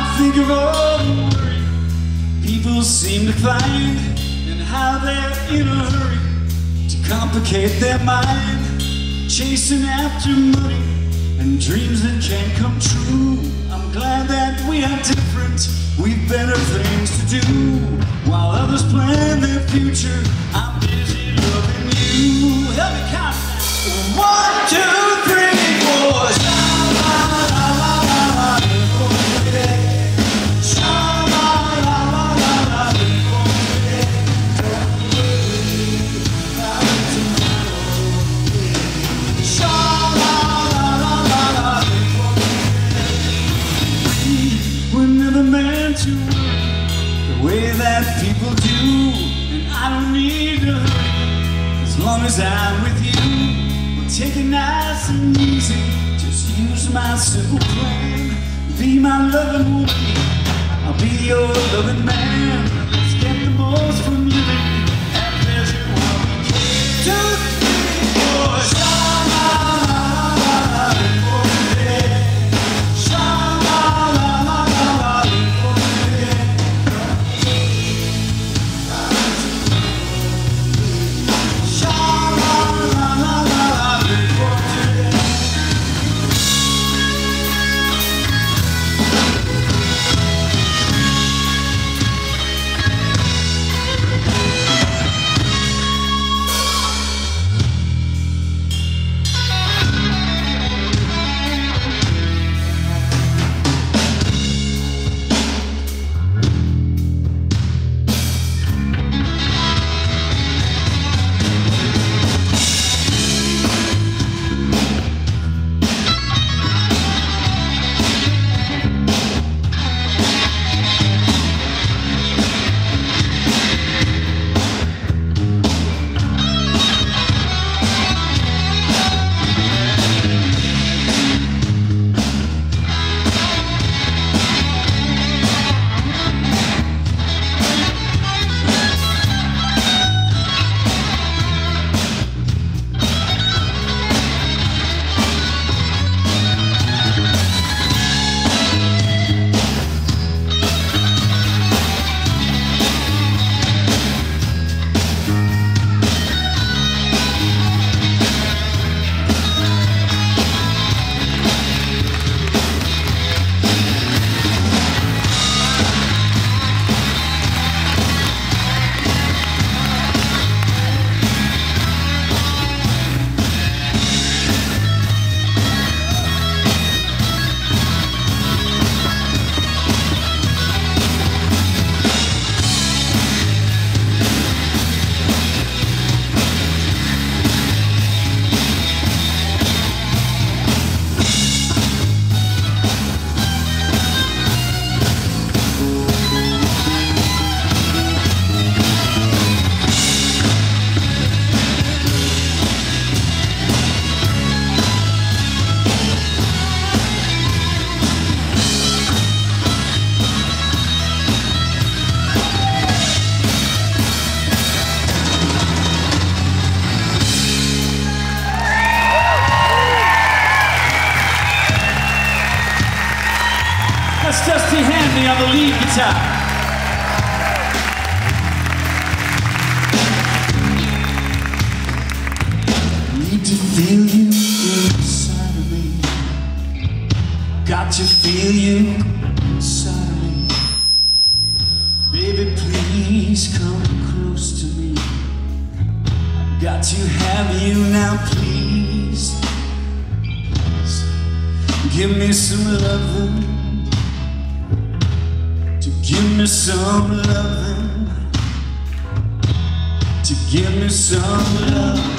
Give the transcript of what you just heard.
I think of all the worry people seem to find and how they're in a hurry to complicate their mind, chasing after money and dreams that can't come true. I'm glad that we are different, we've better things to do. While others plan their future, I'm As long as I'm with you. We'll take it nice and easy, just use my simple plan. Be my loving woman, I'll be your That's Dusty Hanvey on the lead guitar. Need to feel you inside of me. Got to feel you inside of me. Baby, please come close to me. Got to have you now, please. Give me some loving. To give me some loving. To give me some love.